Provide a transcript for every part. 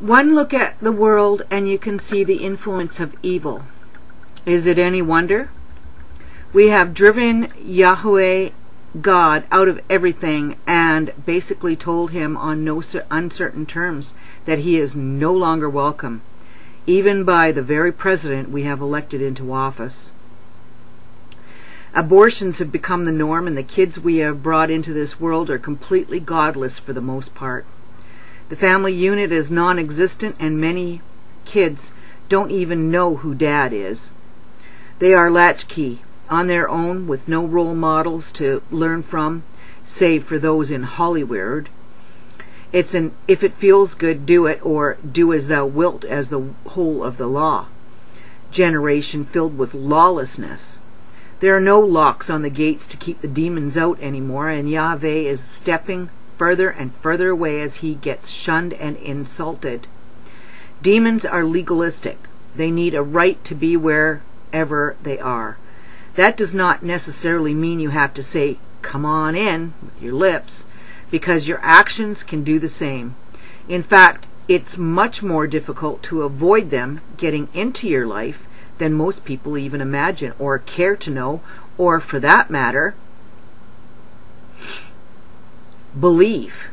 One look at the world and you can see the influence of evil. Is it any wonder? We have driven Yahweh God out of everything and basically told him on no uncertain terms that he is no longer welcome, even by the very president we have elected into office. Abortions have become the norm, and the kids we have brought into this world are completely godless for the most part. The family unit is non existent, and many kids don't even know who dad is. They are latchkey, on their own, with no role models to learn from, save for those in Hollywood. It's an if it feels good, do it, or do as thou wilt, as the whole of the law. Generation filled with lawlessness. There are no locks on the gates to keep the demons out anymore, and Yahweh is stepping further and further away as he gets shunned and insulted. Demons are legalistic. They need a right to be wherever they are. That does not necessarily mean you have to say, come on in, with your lips, because your actions can do the same. In fact, it's much more difficult to avoid them getting into your life than most people even imagine or care to know, or for that matter, believe.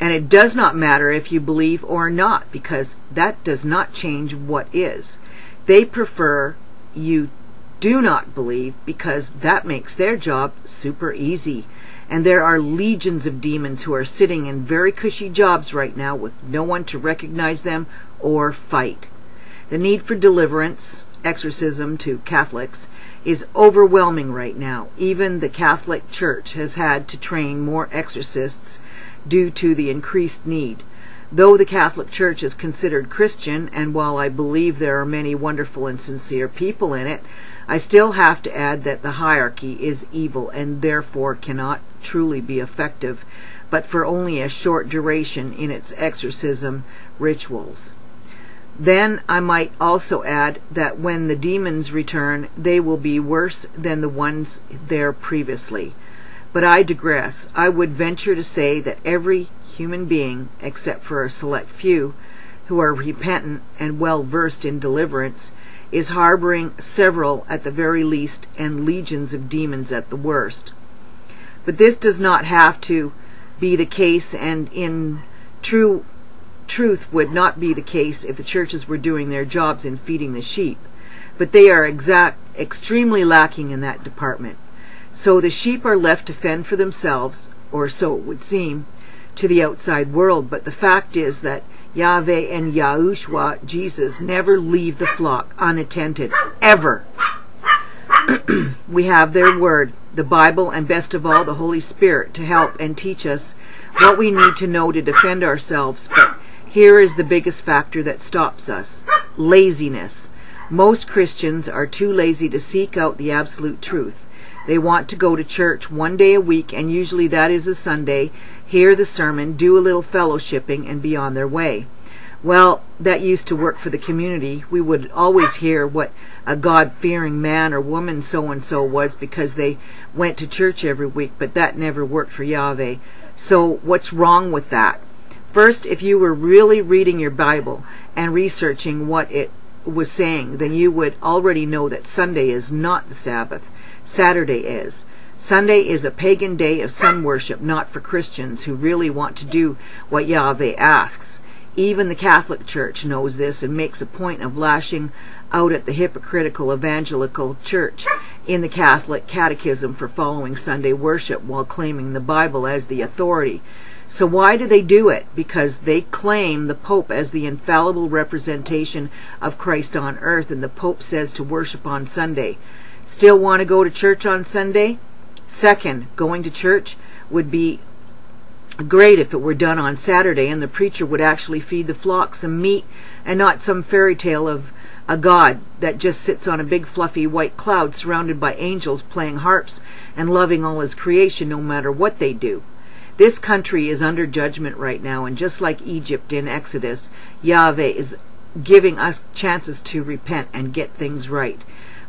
And it does not matter if you believe or not, because that does not change what is. They prefer you do not believe because that makes their job super easy. And there are legions of demons who are sitting in very cushy jobs right now with no one to recognize them or fight. The need for deliverance, exorcism to Catholics is overwhelming right now. Even the Catholic Church has had to train more exorcists due to the increased need. Though the Catholic Church is considered Christian, and while I believe there are many wonderful and sincere people in it, I still have to add that the hierarchy is evil and therefore cannot truly be effective, but for only a short duration in its exorcism rituals. Then I might also add that when the demons return, they will be worse than the ones there previously. But I digress. I would venture to say that every human being, except for a select few, who are repentant and well versed in deliverance, is harboring several at the very least and legions of demons at the worst. But this does not have to be the case, and in true truth would not be the case if the churches were doing their jobs in feeding the sheep. But they are exact, extremely lacking in that department. So the sheep are left to fend for themselves, or so it would seem, to the outside world. But the fact is that Yahweh and Yahushua, Jesus, never leave the flock unattended, ever. we have their word, the Bible, and best of all, the Holy Spirit to help and teach us what we need to know to defend ourselves. But here is the biggest factor that stops us laziness. Most Christians are too lazy to seek out the absolute truth. They want to go to church one day a week, and usually that is a Sunday, hear the sermon, do a little fellowshipping, and be on their way. Well, that used to work for the community. We would always hear what a God fearing man or woman so and so was because they went to church every week, but that never worked for Yahweh. So, what's wrong with that? First, if you were really reading your Bible and researching what it was saying, then you would already know that Sunday is not the Sabbath. Saturday is. Sunday is a pagan day of sun worship, not for Christians who really want to do what Yahweh asks. Even the Catholic Church knows this and makes a point of lashing out at the hypocritical evangelical church in the Catholic Catechism for following Sunday worship while claiming the Bible as the authority. So why do they do it? Because they claim the Pope as the infallible representation of Christ on earth, and the Pope says to worship on Sunday. Still want to go to church on Sunday? Second, going to church would be great if it were done on Saturday and the preacher would actually feed the flock some meat and not some fairy tale of a God that just sits on a big fluffy white cloud surrounded by angels playing harps and loving all his creation no matter what they do. This country is under judgment right now, and just like Egypt in Exodus, Yahweh is giving us chances to repent and get things right.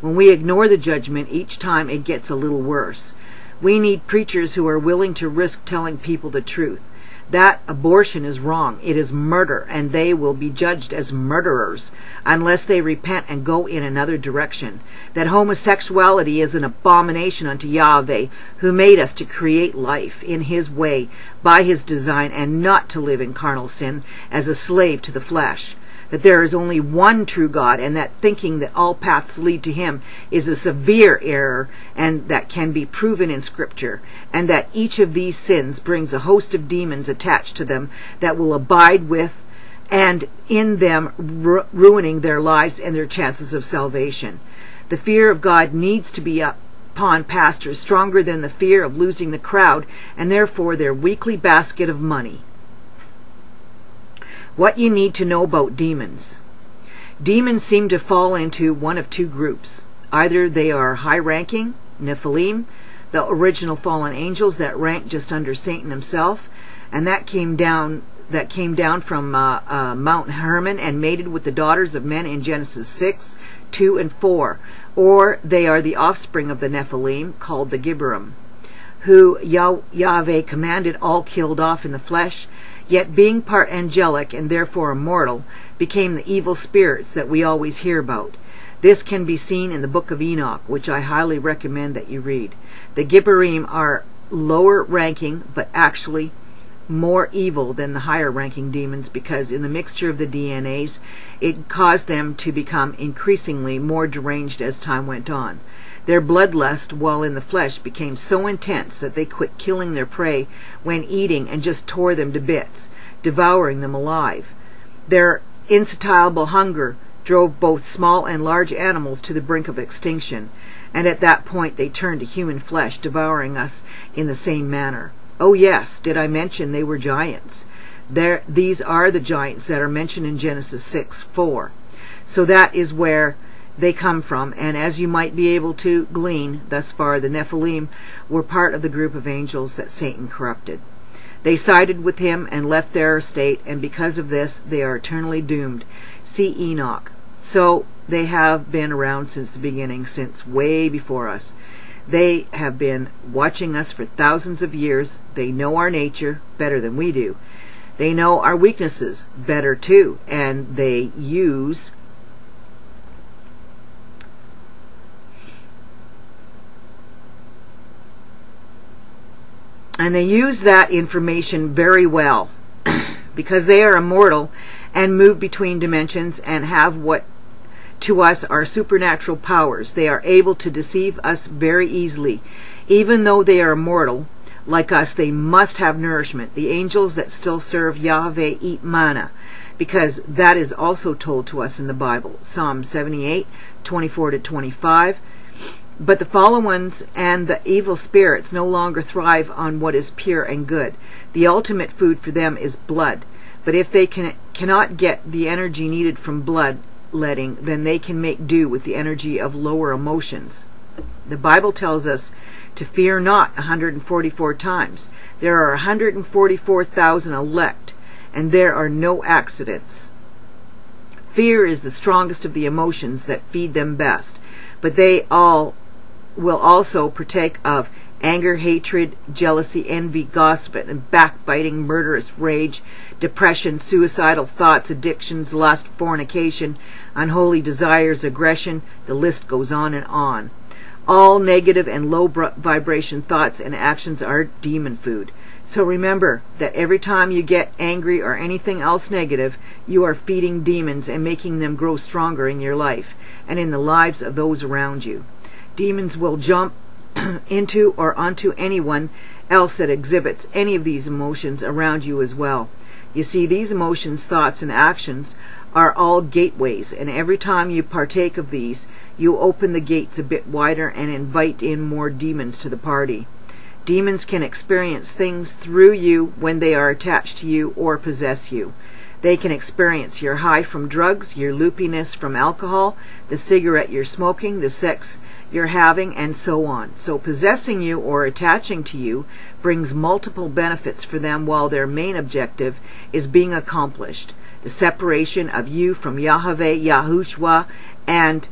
When we ignore the judgment, each time it gets a little worse. We need preachers who are willing to risk telling people the truth. That abortion is wrong. It is murder, and they will be judged as murderers unless they repent and go in another direction. That homosexuality is an abomination unto Yahweh, who made us to create life in his way, by his design, and not to live in carnal sin as a slave to the flesh that there is only one true God, and that thinking that all paths lead to Him is a severe error, and that can be proven in Scripture, and that each of these sins brings a host of demons attached to them that will abide with and in them ru- ruining their lives and their chances of salvation. The fear of God needs to be upon pastors stronger than the fear of losing the crowd and therefore their weekly basket of money. What you need to know about demons. Demons seem to fall into one of two groups. Either they are high ranking, Nephilim, the original fallen angels that rank just under Satan himself, and that came down that came down from uh, uh, Mount Hermon and mated with the daughters of men in Genesis 6, 2, and 4. Or they are the offspring of the Nephilim, called the Gibborim, who Yah- Yahweh commanded all killed off in the flesh, yet being part angelic and therefore immortal, became the evil spirits that we always hear about. This can be seen in the book of Enoch, which I highly recommend that you read. The Gibborim are lower ranking, but actually more evil than the higher ranking demons because in the mixture of the DNAs, it caused them to become increasingly more deranged as time went on. Their bloodlust while in the flesh became so intense that they quit killing their prey when eating and just tore them to bits, devouring them alive. Their insatiable hunger drove both small and large animals to the brink of extinction, and at that point they turned to human flesh, devouring us in the same manner. Oh yes, did I mention they were giants? There, these are the giants that are mentioned in Genesis 6 4. So that is where they come from, and as you might be able to glean thus far, the Nephilim were part of the group of angels that Satan corrupted. They sided with him and left their estate, and because of this, they are eternally doomed. See Enoch. So they have been around since the beginning, since way before us. They have been watching us for thousands of years. They know our nature better than we do. They know our weaknesses better too, and they use And they use that information very well because they are immortal and move between dimensions and have what to us are supernatural powers. They are able to deceive us very easily. Even though they are mortal, like us, they must have nourishment. The angels that still serve Yahweh eat manna because that is also told to us in the Bible. Psalm 78, 24 to 25. But the fallen ones and the evil spirits no longer thrive on what is pure and good. The ultimate food for them is blood. But if they can, cannot get the energy needed from blood letting, than they can make do with the energy of lower emotions. The Bible tells us to fear not 144 times. There are 144,000 elect, and there are no accidents. Fear is the strongest of the emotions that feed them best, but they all will also partake of anger, hatred, jealousy, envy, gossip, and backbiting, murderous rage, depression, suicidal thoughts, addictions, lust, fornication, unholy desires, aggression. The list goes on and on. All negative and low vibration thoughts and actions are demon food. So remember that every time you get angry or anything else negative, you are feeding demons and making them grow stronger in your life and in the lives of those around you. Demons will jump into or onto anyone else that exhibits any of these emotions around you as well. You see, these emotions, thoughts, and actions are all gateways, and every time you partake of these, you open the gates a bit wider and invite in more demons to the party. Demons can experience things through you when they are attached to you or possess you. They can experience your high from drugs, your loopiness from alcohol, the cigarette you're smoking, the sex you're having, and so on. So possessing you or attaching to you brings multiple benefits for them while their main objective is being accomplished. The separation of you from Yahweh, Yahushua, and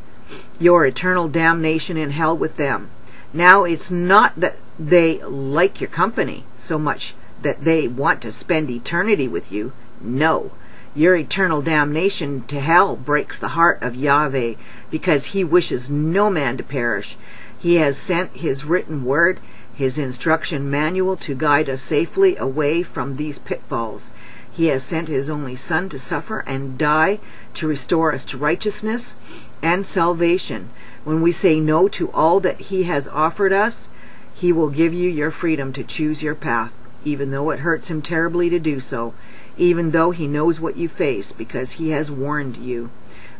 your eternal damnation in hell with them. Now it's not that they like your company so much that they want to spend eternity with you. No. Your eternal damnation to hell breaks the heart of Yahweh because he wishes no man to perish. He has sent his written word, his instruction manual to guide us safely away from these pitfalls. He has sent his only Son to suffer and die to restore us to righteousness and salvation. When we say no to all that he has offered us, he will give you your freedom to choose your path, even though it hurts him terribly to do so, even though he knows what you face because he has warned you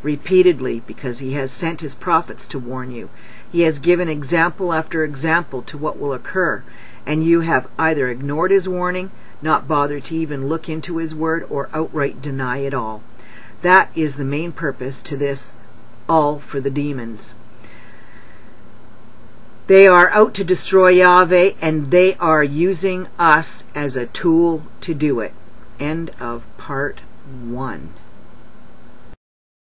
repeatedly because he has sent his prophets to warn you. He has given example after example to what will occur, and you have either ignored his warning, not bothered to even look into his word, or outright deny it all. That is the main purpose to this all for the demons. They are out to destroy Yahweh, and they are using us as a tool to do it. End of part one.